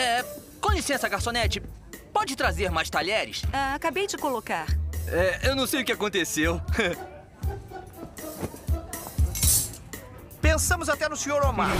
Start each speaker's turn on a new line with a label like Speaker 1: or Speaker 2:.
Speaker 1: É, com licença, garçonete. Pode trazer mais talheres?
Speaker 2: Ah, acabei de colocar.
Speaker 1: É, eu não sei o que aconteceu.
Speaker 3: Pensamos até no Sr. Omar.